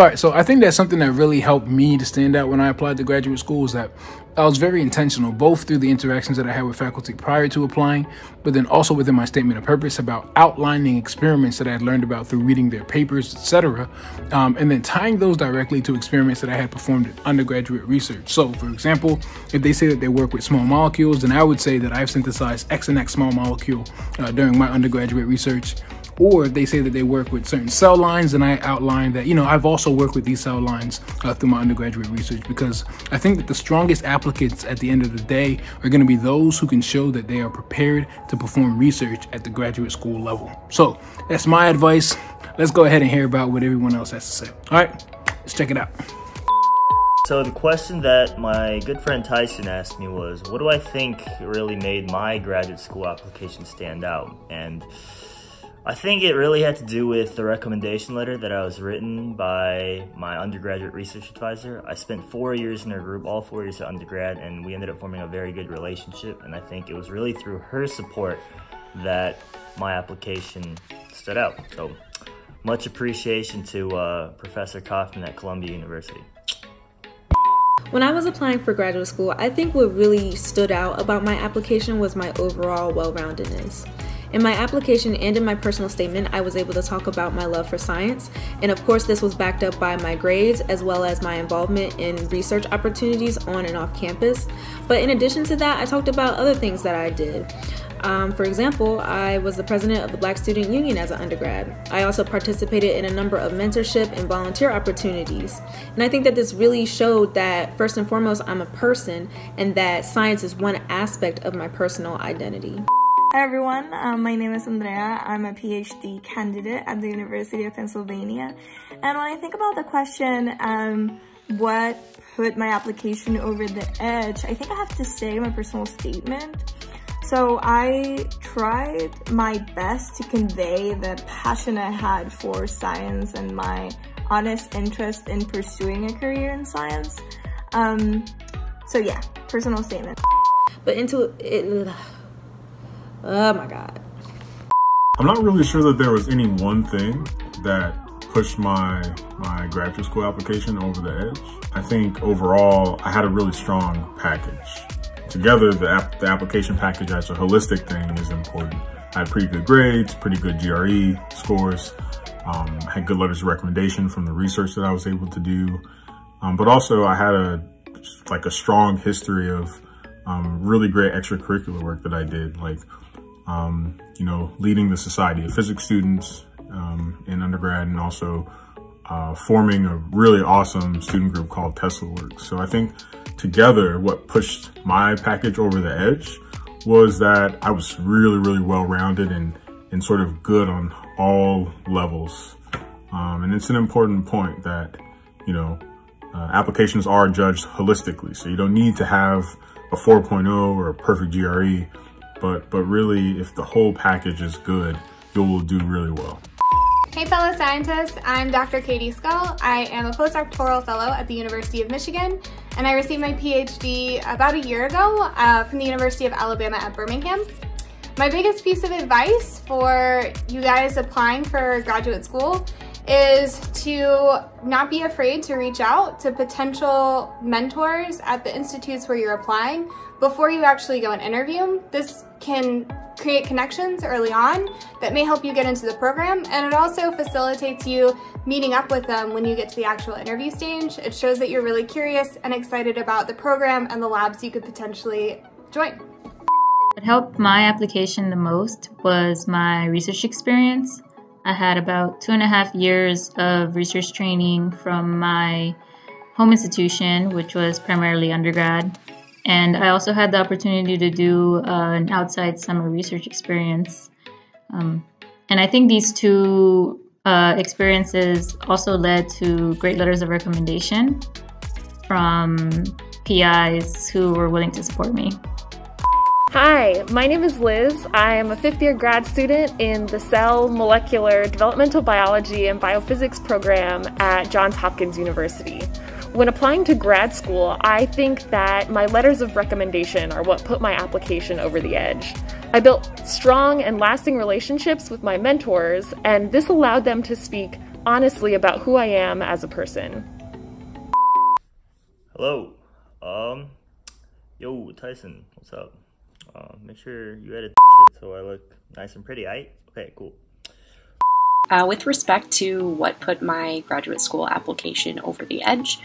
All right, so I think that's something that really helped me to stand out when I applied to graduate school is that I was very intentional, both through the interactions that I had with faculty prior to applying, but then also within my statement of purpose about outlining experiments that I had learned about through reading their papers, etc., um, and then tying those directly to experiments that I had performed in undergraduate research. So, for example, if they say that they work with small molecules, then I would say that I've synthesized X and X small molecule uh, during my undergraduate research or they say that they work with certain cell lines, and I outline that, you know, I've also worked with these cell lines uh, through my undergraduate research because I think that the strongest applicants at the end of the day are going to be those who can show that they are prepared to perform research at the graduate school level. So that's my advice. Let's go ahead and hear about what everyone else has to say. All right, let's check it out. So the question that my good friend Tyson asked me was, what do I think really made my graduate school application stand out? And I think it really had to do with the recommendation letter that I was written by my undergraduate research advisor. I spent four years in her group, all four years at undergrad, and we ended up forming a very good relationship. And I think it was really through her support that my application stood out. So much appreciation to uh, Professor Kaufman at Columbia University. When I was applying for graduate school, I think what really stood out about my application was my overall well-roundedness. In my application and in my personal statement, I was able to talk about my love for science, and of course, this was backed up by my grades as well as my involvement in research opportunities on and off campus. But in addition to that, I talked about other things that I did. Um, for example, I was the president of the Black Student Union as an undergrad. I also participated in a number of mentorship and volunteer opportunities. And I think that this really showed that, first and foremost, I'm a person and that science is one aspect of my personal identity. Hi everyone, um, my name is Andrea. I'm a PhD candidate at the University of Pennsylvania. And when I think about the question, um, what put my application over the edge, I think I have to say my personal statement. So I tried my best to convey the passion I had for science and my honest interest in pursuing a career in science. Um, so yeah, personal statement. But into it, Oh my God. I'm not really sure that there was any one thing that pushed my my graduate school application over the edge. I think overall, I had a really strong package. Together, the, app, the application package as a holistic thing is important. I had pretty good grades, pretty good GRE scores, um, had good letters of recommendation from the research that I was able to do. Um, but also I had a like a strong history of um, really great extracurricular work that I did, like um, you know, leading the Society of Physics students um, in undergrad and also uh, forming a really awesome student group called Tesla Works. So I think together what pushed my package over the edge was that I was really, really well-rounded and, and sort of good on all levels. Um, and it's an important point that, you know, uh, applications are judged holistically. So you don't need to have a 4.0 or a perfect GRE but, but really, if the whole package is good, you'll do really well. Hey fellow scientists, I'm Dr. Katie Scull. I am a postdoctoral fellow at the University of Michigan, and I received my PhD about a year ago uh, from the University of Alabama at Birmingham. My biggest piece of advice for you guys applying for graduate school is to not be afraid to reach out to potential mentors at the institutes where you're applying before you actually go and interview. Them. This can create connections early on that may help you get into the program and it also facilitates you meeting up with them when you get to the actual interview stage. It shows that you're really curious and excited about the program and the labs you could potentially join. What helped my application the most was my research experience. I had about two and a half years of research training from my home institution, which was primarily undergrad. And I also had the opportunity to do uh, an outside summer research experience. Um, and I think these two uh, experiences also led to great letters of recommendation from PIs who were willing to support me. Hi, my name is Liz. I am a fifth year grad student in the Cell Molecular Developmental Biology and Biophysics program at Johns Hopkins University. When applying to grad school, I think that my letters of recommendation are what put my application over the edge. I built strong and lasting relationships with my mentors, and this allowed them to speak honestly about who I am as a person. Hello. Um, yo, Tyson, what's up? Uh, make sure you edit shit so I look nice and pretty, right? Okay, cool. Uh, with respect to what put my graduate school application over the edge,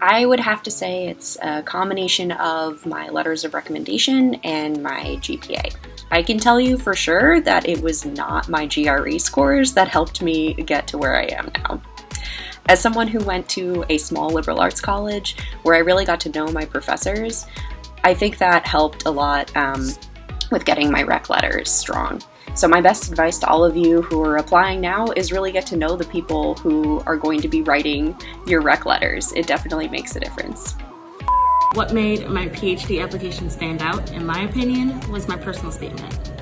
I would have to say it's a combination of my letters of recommendation and my GPA. I can tell you for sure that it was not my GRE scores that helped me get to where I am now. As someone who went to a small liberal arts college where I really got to know my professors, I think that helped a lot um, with getting my rec letters strong. So, my best advice to all of you who are applying now is really get to know the people who are going to be writing your rec letters. It definitely makes a difference. What made my PhD application stand out, in my opinion, was my personal statement.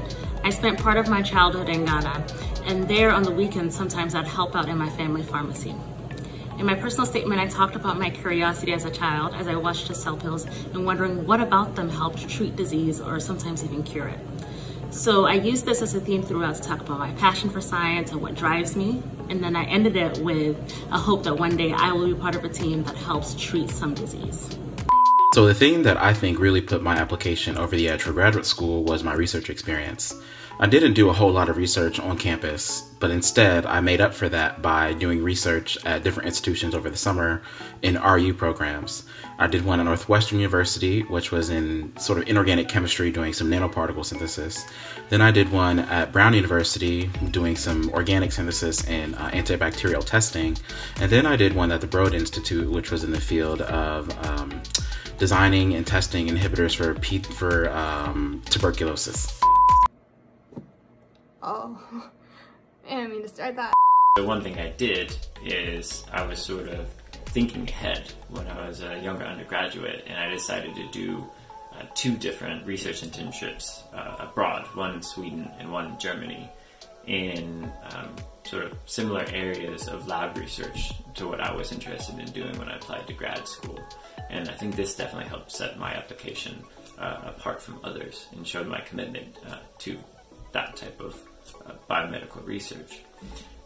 I spent part of my childhood in Ghana, and there on the weekends, sometimes I'd help out in my family pharmacy. In my personal statement, I talked about my curiosity as a child as I watched the cell pills and wondering what about them helped treat disease or sometimes even cure it. So I used this as a theme throughout to talk about my passion for science and what drives me. And then I ended it with a hope that one day I will be part of a team that helps treat some disease. So the thing that I think really put my application over the edge for graduate school was my research experience. I didn't do a whole lot of research on campus, but instead I made up for that by doing research at different institutions over the summer in REU programs. I did one at Northwestern University, which was in sort of inorganic chemistry, doing some nanoparticle synthesis. Then I did one at Brown University, doing some organic synthesis and uh, antibacterial testing. And then I did one at the Broad Institute, which was in the field of um, designing and testing inhibitors for, for um, tuberculosis. Oh, I didn't mean to start that. The one thing I did is I was sort of thinking ahead when I was a younger undergraduate, and I decided to do uh, two different research internships uh, abroad, one in Sweden and one in Germany, in um, sort of similar areas of lab research to what I was interested in doing when I applied to grad school. And I think this definitely helped set my application uh, apart from others and showed my commitment uh, to that type of uh, biomedical research.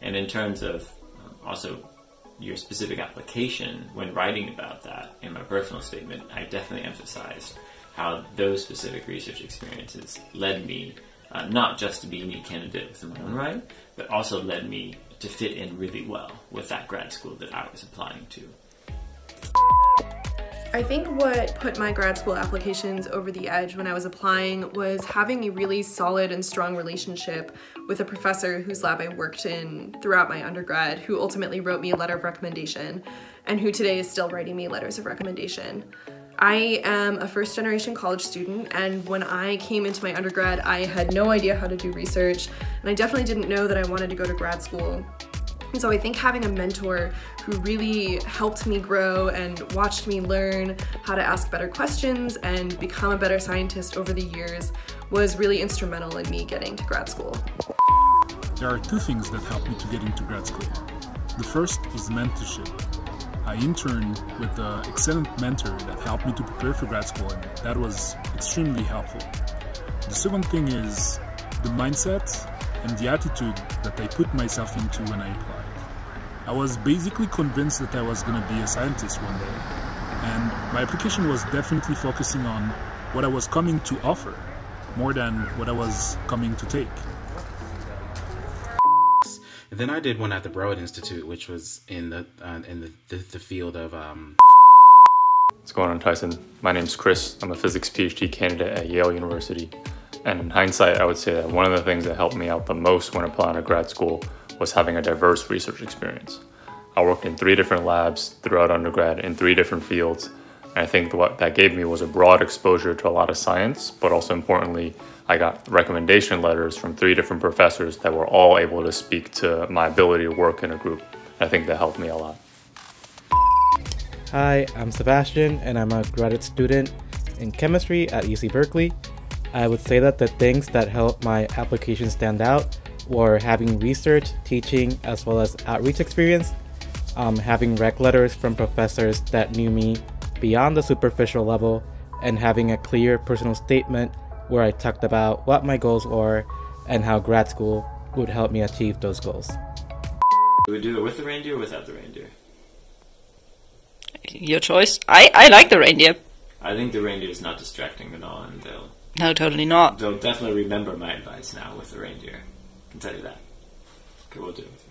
And in terms of um, also your specific application, when writing about that in my personal statement, I definitely emphasized how those specific research experiences led me uh, not just to be a neat candidate within my own right, but also led me to fit in really well with that grad school that I was applying to. I think what put my grad school applications over the edge when I was applying was having a really solid and strong relationship with a professor whose lab I worked in throughout my undergrad, who ultimately wrote me a letter of recommendation and who today is still writing me letters of recommendation. I am a first generation college student, and when I came into my undergrad, I had no idea how to do research, and I definitely didn't know that I wanted to go to grad school. And so I think having a mentor who really helped me grow and watched me learn how to ask better questions and become a better scientist over the years was really instrumental in me getting to grad school. There are two things that helped me to get into grad school. The first is mentorship. I interned with an excellent mentor that helped me to prepare for grad school, and that was extremely helpful. The second thing is the mindset and the attitude that I put myself into when I applied. I was basically convinced that I was going to be a scientist one day. And my application was definitely focusing on what I was coming to offer more than what I was coming to take. And then I did one at the Broad Institute, which was in the uh, in the, the, the, field of. Um... What's going on, Tyson? My name's Chris. I'm a physics PhD candidate at Yale University. And in hindsight, I would say that one of the things that helped me out the most when applying to grad school was having a diverse research experience. I worked in three different labs throughout undergrad in three different fields. I think what that gave me was a broad exposure to a lot of science, but also importantly, I got recommendation letters from three different professors that were all able to speak to my ability to work in a group. I think that helped me a lot. Hi, I'm Sebastian, and I'm a graduate student in chemistry at UC Berkeley. I would say that the things that helped my application stand out were having research, teaching, as well as outreach experience, um, having rec letters from professors that knew me beyond the superficial level, and having a clear personal statement where I talked about what my goals were and how grad school would help me achieve those goals. Do We would do it with the reindeer or without the reindeer? Your choice. I, I like the reindeer. I think the reindeer is not distracting at all, and they'll No, totally not. they'll definitely remember my advice now with the reindeer. I can tell you that. Okay, we'll do it with